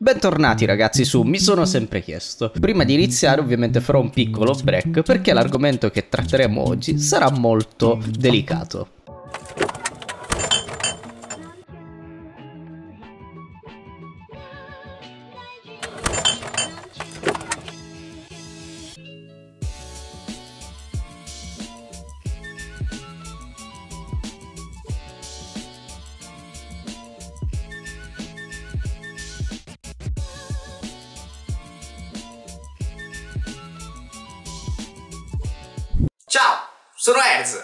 Bentornati ragazzi su Mi sono sempre chiesto. Prima di iniziare ovviamente farò un piccolo break perché l'argomento che tratteremo oggi sarà molto delicato. Ciao, sono Erz.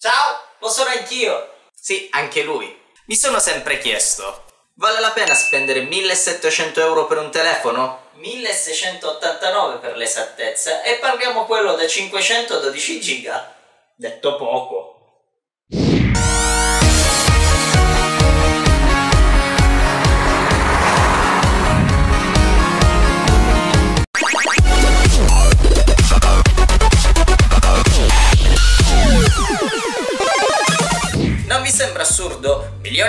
Ciao, lo sono anch'io. Sì, anche lui. Mi sono sempre chiesto, vale la pena spendere 1700 euro per un telefono? 1689 per l'esattezza e paghiamo quello da 512 giga. Detto poco.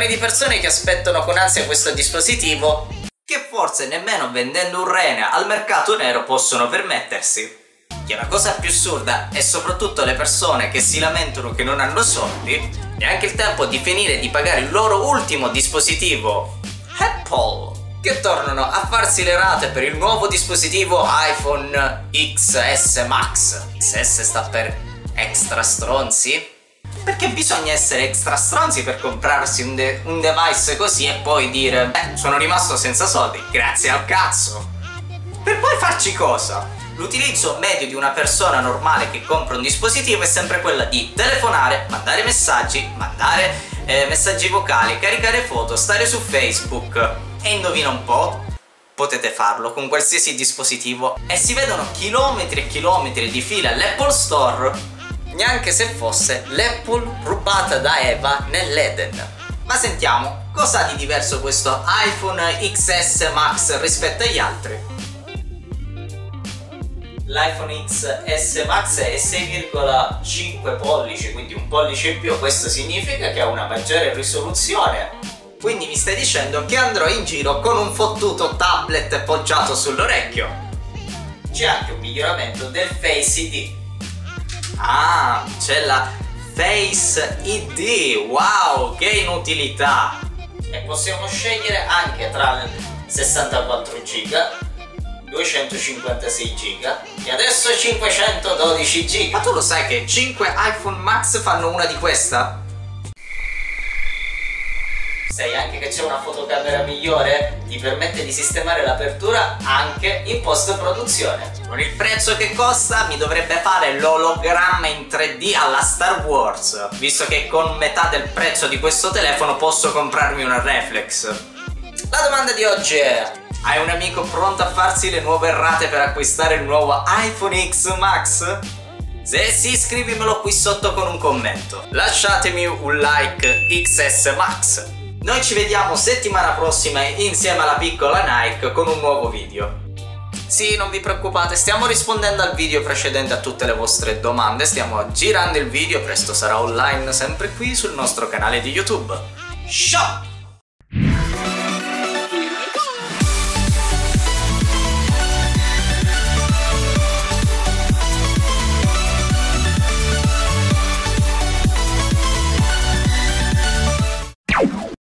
Milioni di persone che aspettano con ansia questo dispositivo che forse nemmeno vendendo un rene al mercato nero possono permettersi. Che la cosa più assurda è soprattutto le persone che si lamentano che non hanno soldi, neanche il tempo di finire di pagare il loro ultimo dispositivo Apple, che tornano a farsi le rate per il nuovo dispositivo iPhone XS Max. XS sta per extra stronzi? Perché bisogna essere extra stronzi per comprarsi un, de- un device così e poi dire Eh, sono rimasto senza soldi, grazie al cazzo. Per poi farci cosa? L'utilizzo medio di una persona normale che compra un dispositivo è sempre quella di telefonare, mandare messaggi, mandare eh, messaggi vocali, caricare foto, stare su Facebook. E indovina un po'? Potete farlo con qualsiasi dispositivo e si vedono chilometri e chilometri di fila all'Apple Store neanche se fosse l'Apple rubata da Eva nell'Eden. Ma sentiamo, cosa ha di diverso questo iPhone XS Max rispetto agli altri? L'iPhone XS Max è 6,5 pollici, quindi un pollice in più. Questo significa che ha una maggiore risoluzione. Quindi mi stai dicendo che andrò in giro con un fottuto tablet poggiato sull'orecchio? C'è anche un miglioramento del Face ID. Ah, c'è la Face ID, wow, che inutilità! E possiamo scegliere anche tra il 64 giga 256 giga e adesso 512 giga Ma tu lo sai che 5 iPhone Max fanno una di questa? Sai anche che c'è una fotocamera migliore? Ti permette di sistemare l'apertura anche in post produzione. Con il prezzo che costa mi dovrebbe fare l'ologramma in 3D alla Star Wars, visto che con metà del prezzo di questo telefono posso comprarmi una reflex. La domanda di oggi è: hai un amico pronto a farsi le nuove rate per acquistare il nuovo iPhone X Max? Se sì, scrivimelo qui sotto con un commento. Lasciatemi un like XS Max. Noi ci vediamo settimana prossima insieme alla piccola Nike con un nuovo video. Sì, non vi preoccupate, stiamo rispondendo al video precedente a tutte le vostre domande, stiamo girando il video, presto sarà online sempre qui sul nostro canale di YouTube. Ciao!